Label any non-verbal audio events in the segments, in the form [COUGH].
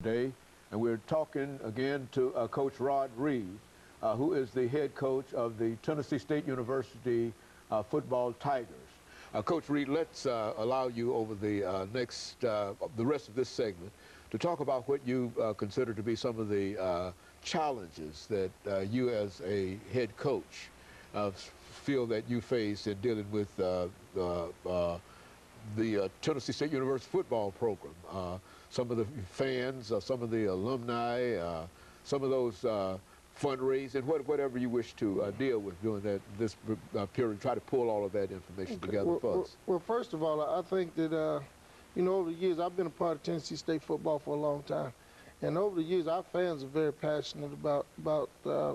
today, and we're talking again to uh, Coach Rod Reed, uh, who is the head coach of the Tennessee State University uh, football Tigers. Uh, coach Reed, let's uh, allow you over the uh, next, the rest of this segment, to talk about what you consider to be some of the challenges that you, as a head coach, feel that you face in dealing with the uh, Tennessee State University football program. Uh, some of the fans, uh, some of the alumni, uh, some of those uh, fundraising, what, whatever you wish to uh, deal with during that this period, try to pull all of that information okay. together well, for well, us. Well, first of all, I think that, you know, over the years, I've been a part of Tennessee State football for a long time. And over the years, our fans are very passionate about, about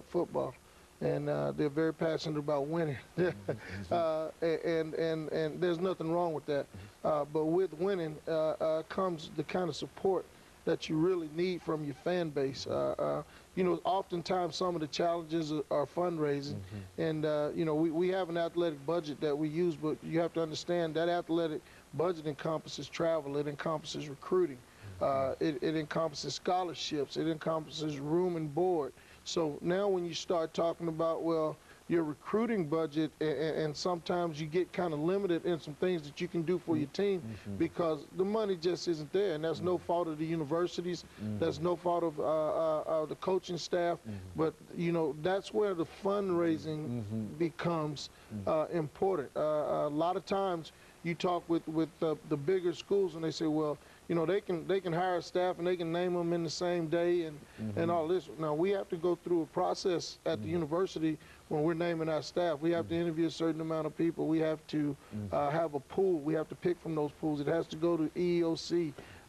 football and uh, they're very passionate about winning. [LAUGHS] Mm-hmm. uh, and, and, and there's nothing wrong with that. Mm-hmm. Uh, but with winning uh, uh, comes the kind of support that you really need from your fan base. Uh, you know, oftentimes some of the challenges are, are fundraising. Mm -hmm. And, you know, we, we have an athletic budget that we use, but you have to understand that athletic budget encompasses travel, it encompasses recruiting. Mm-hmm. it, it encompasses scholarships. It encompasses room and board. So now when you start talking about, well, your recruiting budget, and, and sometimes you get kind of limited in some things that you can do for your team mm -hmm. because the money just isn't there, and that's no mm-hmm. fault of the universities, mm -hmm. that's no fault of uh, uh, uh, the coaching staff, mm -hmm. but you know that's where the fundraising mm-hmm. becomes mm-hmm. uh, important. Uh, a lot of times you talk with with the bigger schools, and they say, well you know, they can they can hire staff and they can name them in the same day and mm -hmm. and all this. Now we have to go through a process at mm -hmm. the mm-hmm. university when we're naming our staff. We have mm -hmm. to mm-hmm. interview a certain amount of people. We have to mm-hmm. uh, have a pool. We have to pick from those pools. It has to go to EEOC.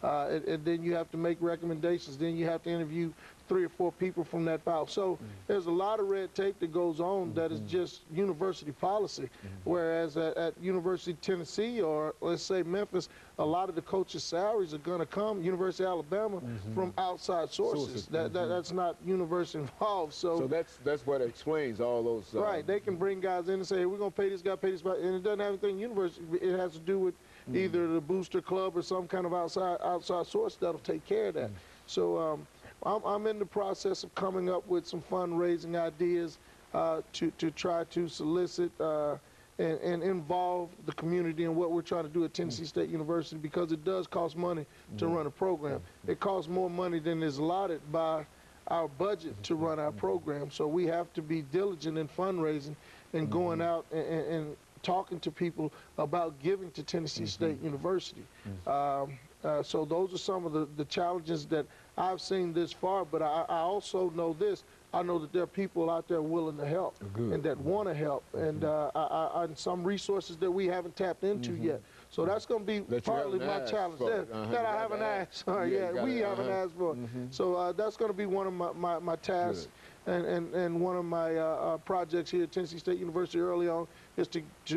Uh, and, and, then you have to make recommendations. Then you have to interview three or four people from that file. So mm -hmm. there's a lot of red tape that goes on mm -hmm. that is mm-hmm. just university policy. Mm -hmm. Whereas at, at, University of Tennessee or let's say Memphis, a lot of the coaches' salaries are going to come University of Alabama mm-hmm. from outside sources. sources. That, that, mm-hmm. that's not university [LAUGHS] involved. So so that's that's what explains all those. Uh, right. They can bring guys in and say, hey, we're going to pay this guy, pay this guy, and it doesn't have anything university. It has to do with either the booster club or some kind of outside outside source that'll take care of that. So. Um, I'm, I'm in the process of coming up with some fundraising ideas uh, to, to try to solicit uh, and, and, involve the community in what we're trying to do at Tennessee mm. State University because it does cost money to mm. run a program. Mm. It costs more money than is allotted by our budget to run our program. So we have to be diligent in fundraising and going mm-hmm. out and, and talking to people about giving to Tennessee mm-hmm. State University. Um, uh, so those are some of the, the challenges that I've seen this far, but I, I also know this. I know that there are people out there willing to help Good. and that want to help, mm -hmm. and uh, I, I, and some resources that we haven't tapped into mm -hmm. yet. So that's going to be that partly my challenge that, uh -huh. that I haven't asked. Uh, yeah, yeah we -huh. haven't asked for. Mm -hmm. So uh, that's going to be one of my, my, my tasks. And, and, and one of my uh, uh, projects here at Tennessee State University early on is to, to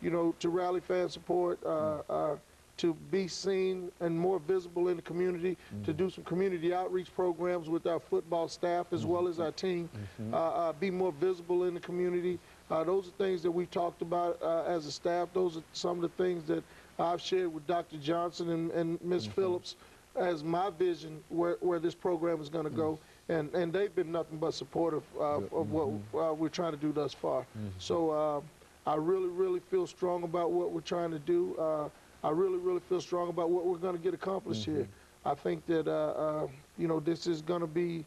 you know, to rally fan support, mm to be seen and more visible in the community, mm -hmm. to mm-hmm. do some community outreach programs with our football staff as mm -hmm. well as our team, mm -hmm. uh, uh, be more visible in the community. Uh, those are things that we've talked about uh, as a staff. Those are some of the things that I've shared with Dr. Johnson and, and Ms. Mm-hmm. Phillips as my vision where, where this program is going to go. Mm-hmm. And, and they've been nothing but supportive uh, of what uh, we're trying to do thus far. So I really, really feel strong about what we're trying to do. I really, really feel strong about what we're going to get accomplished mm -hmm. here. I think that, uh, uh, you know, this is going to be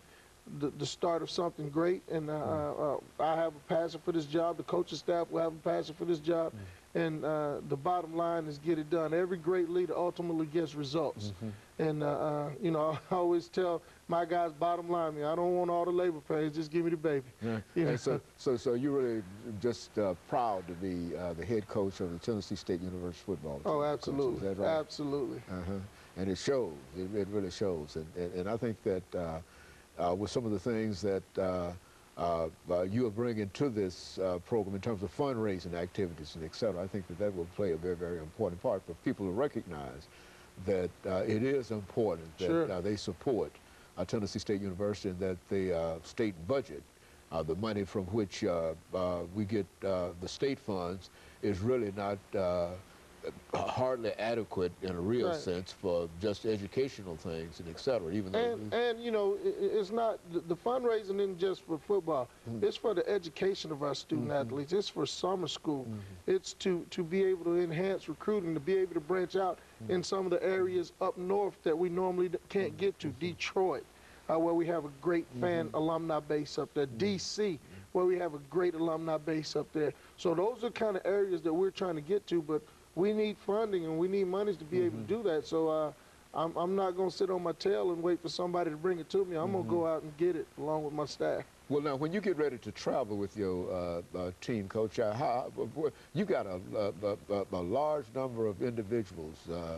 the, the, start of something great, and uh, mm. uh, I have a passion for this job. The coaching staff will have a passion for this job, mm. And uh, the bottom line is get it done. Every great leader ultimately gets results, mm -hmm. and uh, you know [LAUGHS] I always tell my guys bottom line me I don't want all the labor pains, just give me the baby. Yeah. [LAUGHS] You know? so, so, so you're really just proud to be the head coach of the Tennessee State University football team. Oh, absolutely, right? absolutely. -huh. And it shows. It, it really shows, and, and, and I think that uh, with some of the things that uh, uh, uh you are bringing to this uh, program in terms of fundraising activities and et cetera. I think that that will play a very, very important part for people to recognize that uh, it is important that sure. they support Tennessee State University and that the state budget, the money from which we get the state funds, is really not hardly adequate in a real Right. sense for just educational things and et cetera. Even though And and you know, it's not the, the fundraising isn't just for football. Mm-hmm. It's for the education of our student athletes. It's for summer school. Mm-hmm. It's to to be able to enhance recruiting, to be able to branch out Mm-hmm. in some of the areas up north that we normally can't get to. Mm-hmm. Detroit, uh, where we have a great fan alumni base up there. D.C., where we have a great alumni base up there. So those are kind of areas that we're trying to get to, but we need funding and we need monies to be able to do that. So. Uh, I'm, I'm not going to sit on my tail and wait for somebody to bring it to me. I'm going to go out and get it along with my staff. Well, now, when you get ready to travel with your uh, uh, team, Coach, uh, how, you got a, a, a, a large number of individuals, uh,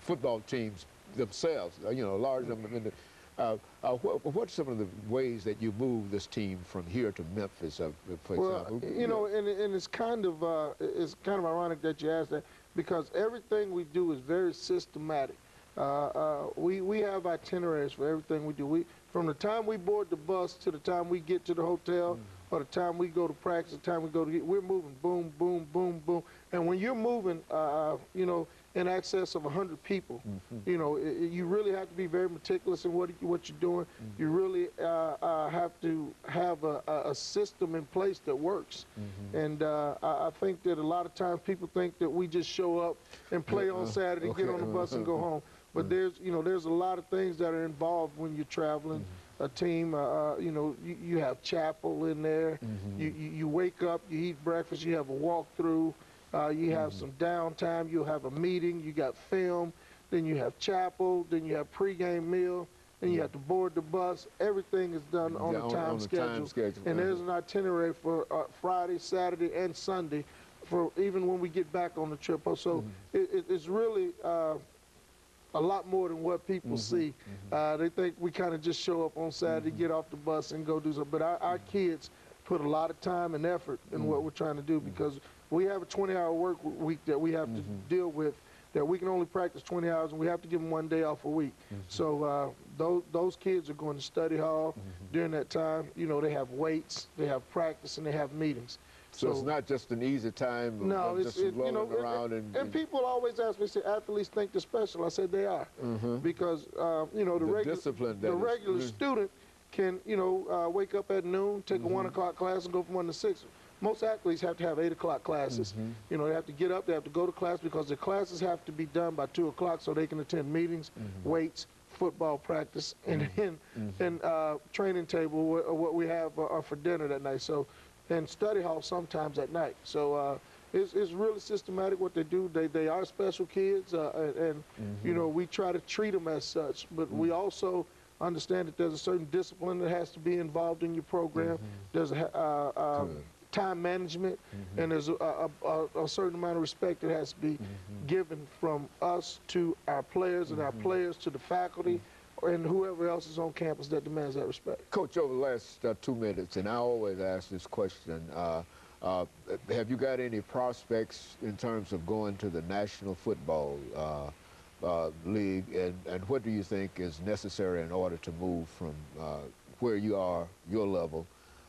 football teams themselves, uh, you know, a large number of individuals. Uh, uh, what, what's some of the ways that you move this team from here to Memphis, uh, for Well, example? you know, and, and it's kind of uh, it's kind of ironic that you ask that because everything we do is very systematic. Uh, uh, we we have itineraries for everything we do. We from the time we board the bus to the time we get to the hotel, or the time we go to practice, the time we go to get, we're moving boom, boom, boom, boom. And when you're moving, uh, you know, in excess of 100 people, you know, i i- you really have to be very meticulous in what what you're doing. You really uh, uh, have to have a, a system in place that works. And uh, I, I think that a lot of times people think that we just show up and play on Saturday, get on the bus and go home. [LAUGHS] But there's, you know, there's a lot of things that are involved when you're traveling. A team, uh, uh, you know, you, you have chapel in there. You, you you wake up, you eat breakfast, you have a walkthrough. Uh, you have some downtime. You'll have a meeting. You got film. Then you have chapel. Then you have pregame meal. Then you have to board the bus. Everything is done on Yeah, a time on the schedule. time schedule, And there's an itinerary for uh, Friday, Saturday, and Sunday, for even when we get back on the trip. So Mm-hmm. it, it, it's really uh, a lot more than what people Mm-hmm. see. Uh, they think we kind of just show up on Saturday, get off the bus, and go do something. But our, our kids put a lot of time and effort in what we're trying to do because we have a 20-hour work week that we have to deal with. That we can only practice 20 hours, and we have to give them one day off a week. So uh, those those kids are going to study hall during that time. You know, they have weights, they have practice, and they have meetings. so, it's not just an easy time of No, of it's just it, you know, around and, and people always ask me, say athletes think they're special. I said they are because uh, you know the, The regular discipline the regular Mhm. student can you know uh, wake up at noon, take a one o'clock class, and go from one to six. Most athletes have to have eight o'clock classes. You know, they have to get up, they have to go to class because the classes have to be done by two o'clock so they can attend meetings, weights, football practice, and then and uh, training table wh- what we have uh, for dinner that night. So, and study hall sometimes at night. So. Uh, it's, it's really systematic what they do. They they are special kids, uh, and, and you know we try to treat them as such. But we also understand that there's a certain discipline that has to be involved in your program. There's a uh, um. Time management, and there's a, a, a, a certain amount of respect that has to be given from us to our players and our players to the faculty and whoever else is on campus that demands that respect. Coach, over the last uh, two minutes, and I always ask this question, uh, uh, have you got any prospects in terms of going to the National Football uh, uh, League, and, and what do you think is necessary in order to move from uh, where you are, your level,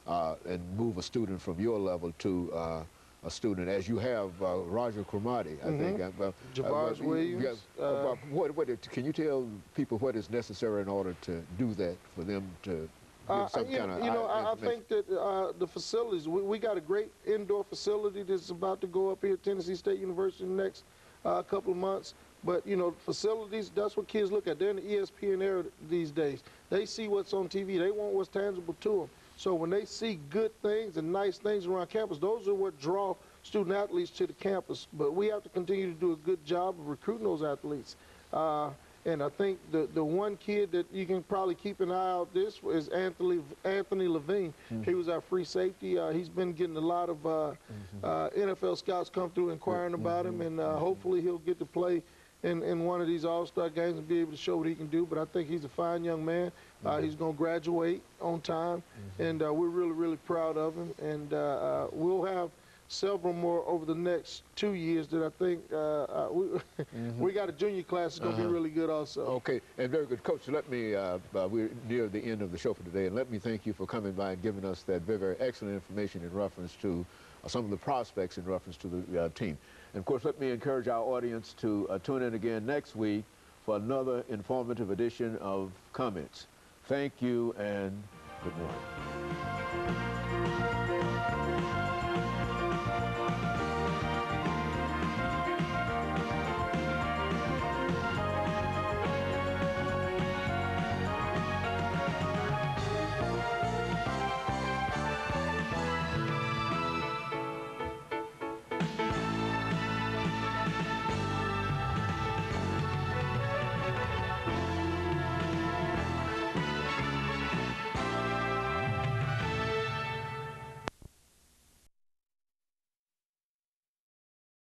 uh, and move a student from your level to uh, a student, as you have uh, Roger Cromartie, I think. Uh, uh, Javarris uh, Williams, yeah, uh, what, what, can you tell people what is necessary in order to do that for them to give some you, kind of you know, I, I think that uh, the facilities, we, we got a great indoor facility that's about to go up here at Tennessee State University in the next uh, couple of months. But, you know, facilities, that's what kids look at. They're in the ESPN era these days. They see what's on TV. They want what's tangible to them. So when they see good things and nice things around campus, those are what draw student athletes to the campus. But we have to continue to do a good job of recruiting those athletes. Uh, and I think the, the one kid that you can probably keep an eye out this is Anthony Anthony Levine. He was our free safety. Uh, he's been getting a lot of uh, uh, NFL scouts come through inquiring about him, and uh, hopefully he'll get to play in, in one of these All-Star games and be able to show what he can do. But I think he's a fine young man. Uh, he's going to graduate on time, and uh, we're really, really proud of him. And uh, uh, we'll have several more over the next two years that I think uh, uh, we, [LAUGHS] we got a junior class that's going to be really good also. Okay, and very good, Coach. Let me, uh, uh, we're near the end of the show for today, and let me thank you for coming by and giving us that very, very excellent information in reference to uh, some of the prospects in reference to the uh, team. And of course, let me encourage our audience to uh, tune in again next week for another informative edition of Comments. Thank you and good morning.